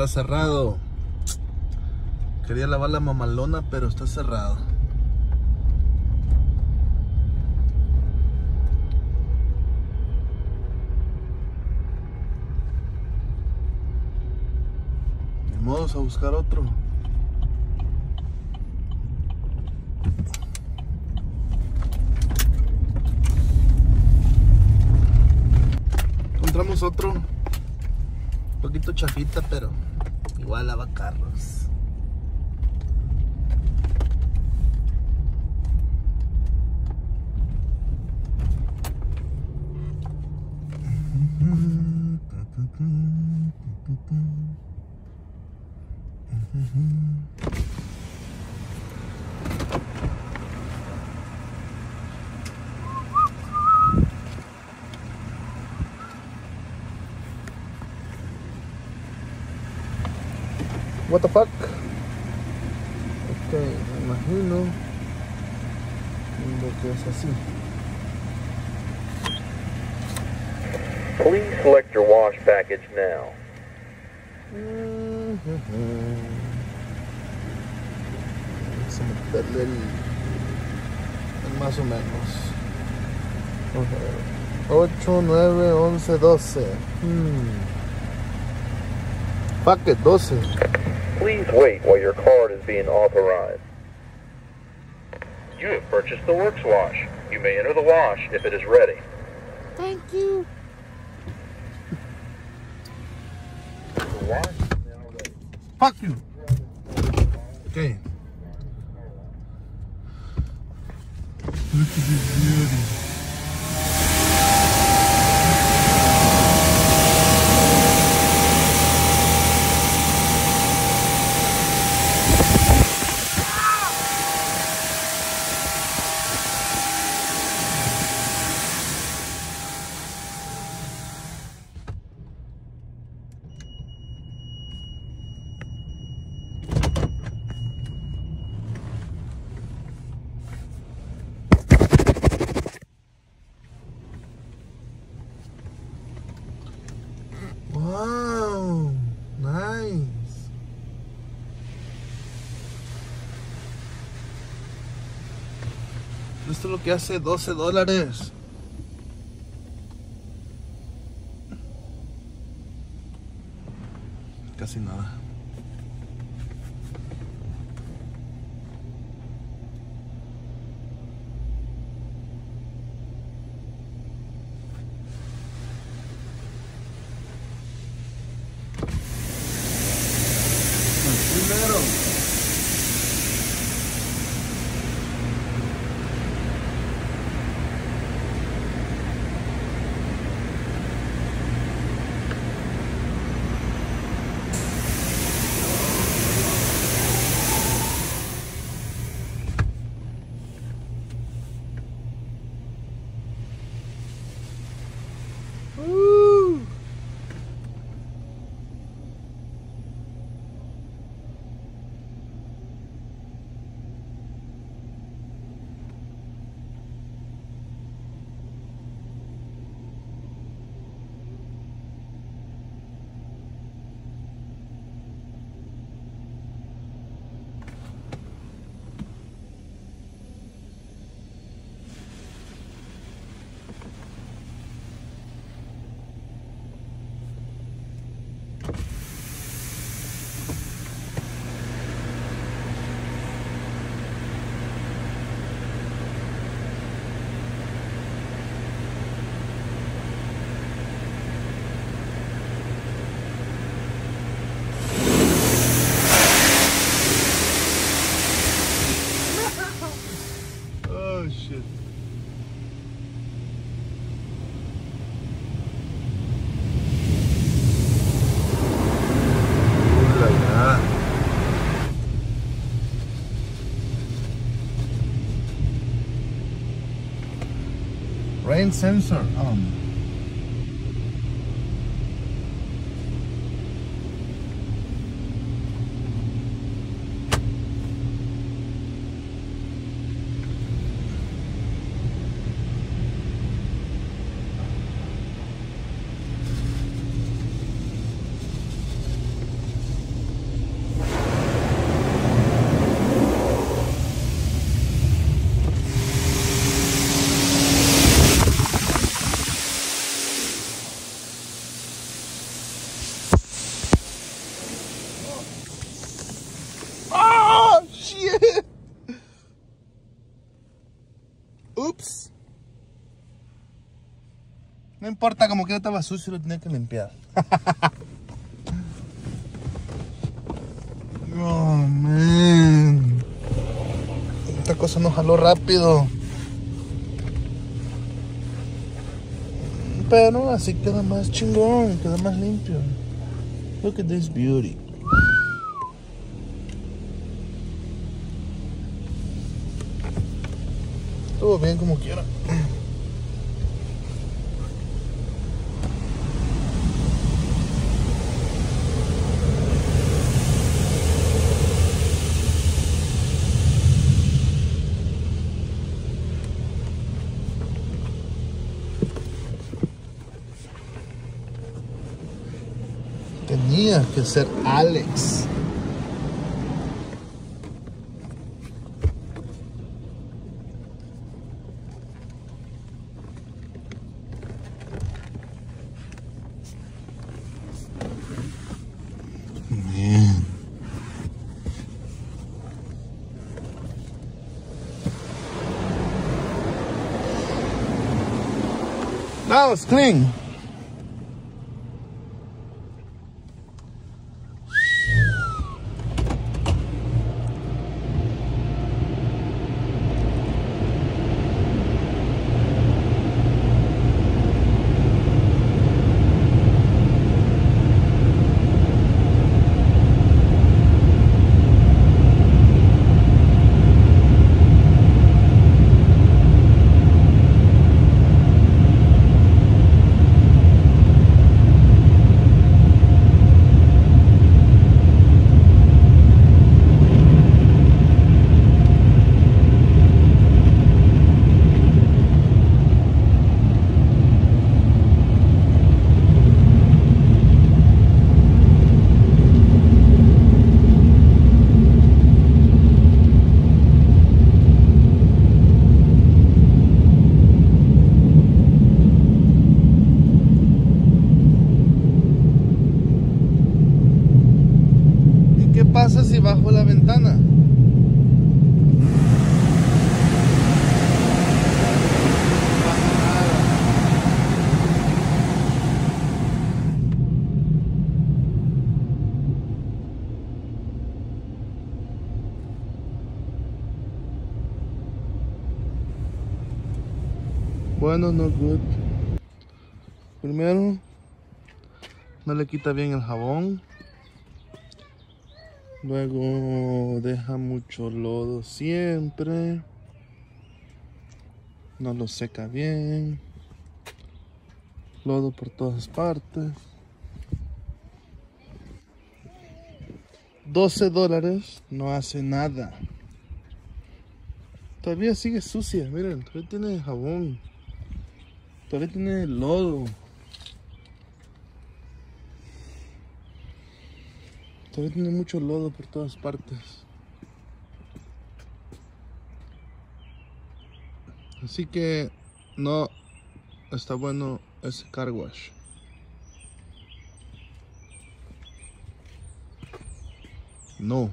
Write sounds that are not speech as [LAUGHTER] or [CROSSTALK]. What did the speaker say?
está cerrado. Quería lavar la mamalona, pero está cerrado. Vamos a buscar otro. Encontramos otro. Un poquito chafita, pero igual lava carros. [LAUGHS] What the fuck? Ok, me imagino lo que es así. Please select your wash package now. Se me perdió el, el más o menos. Vamos a ver. 8, 9, 11, 12. Hmm. Fuck 12. Please wait while your card is being authorized. You have purchased the Works Wash. You may enter the wash if it is ready. Thank you. The wash is now ready. Fuck you. Okay. Look at this beauty. Wow, nice. Esto es lo que hace 12 dólares. Casi nada. Primero. Rain sensor on. No importa, como que estaba sucio, lo tenía que limpiar. [LAUGHS] oh, man. Esta cosa no jaló rápido. Pero así queda más chingón, queda más limpio. Look at this beauty. Todo bien como quiera. Tenía que ser Alex. Now it's clean. Bajo la ventana? Bueno, no good. Primero, no le quita bien el jabón. Luego deja mucho lodo siempre. No lo seca bien. Lodo por todas partes. 12 dólares no hace nada. Todavía sigue sucia, miren, todavía tiene jabón. Todavía tiene lodo. Todavía tiene mucho lodo por todas partes. Así que no está bueno ese car wash. No.